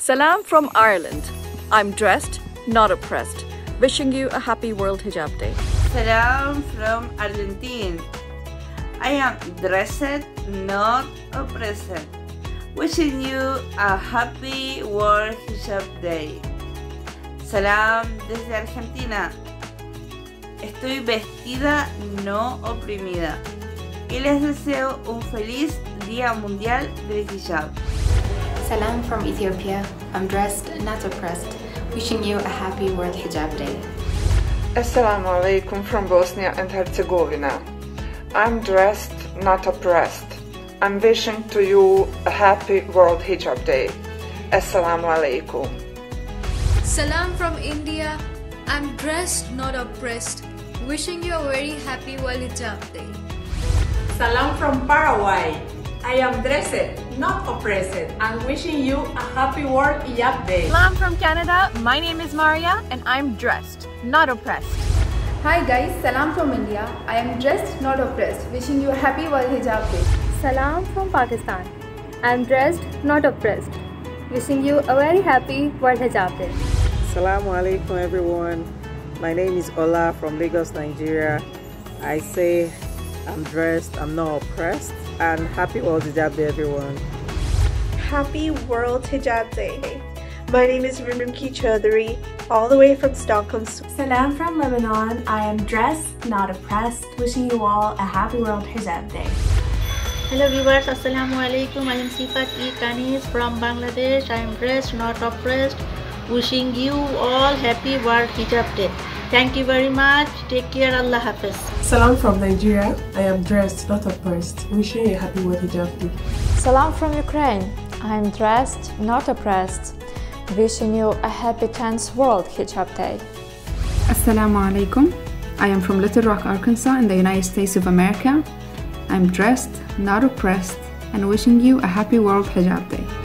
Salam from Ireland. I'm dressed, not oppressed. Wishing you a happy World Hijab Day. Salam from Argentina. I am dressed, not oppressed. Wishing you a happy World Hijab Day. Salam desde Argentina. Estoy vestida, no oprimida. Y les deseo un feliz Día Mundial del Hijab. Salam from Ethiopia. I'm dressed, not oppressed. Wishing you a happy World Hijab Day. Assalamu alaikum from Bosnia and Herzegovina. I'm dressed, not oppressed. I'm wishing to you a happy World Hijab Day. Assalamu alaikum. Salam from India. I'm dressed, not oppressed. Wishing you a very happy World Hijab Day. Salam from Paraguay. I am dressed, not oppressed, and wishing you a happy World Hijab Day. Salam from Canada. My name is Maria and I'm dressed, not oppressed. Hi guys, Salam from India. I am dressed, not oppressed. Wishing you a happy World Hijab Day. Salam from Pakistan. I am dressed, not oppressed. Wishing you a very happy World Hijab Day. Assalamu alaikum everyone. My name is Ola from Lagos, Nigeria. I say I'm dressed, I'm not oppressed, and happy World Hijab Day, everyone. Happy World Hijab Day. My name is Rumki Chowdhury, all the way from Stockholm. Salam from Lebanon. I am dressed, not oppressed. Wishing you all a happy World Hijab Day. Hello viewers, Assalamu alaikum. I am Sifat E. Kanis from Bangladesh. I am dressed, not oppressed. Wishing you all happy World Hijab Day. Thank you very much. Take care. Allah Hafiz. Salam from Nigeria. I am dressed, not oppressed. Wishing you a happy World Hijab Day. Salam from Ukraine. I am dressed, not oppressed. Wishing you a happy 10th World Hijab Day. Assalamu alaikum. I am from Little Rock, Arkansas in the United States of America. I'm dressed, not oppressed, and wishing you a happy World Hijab Day.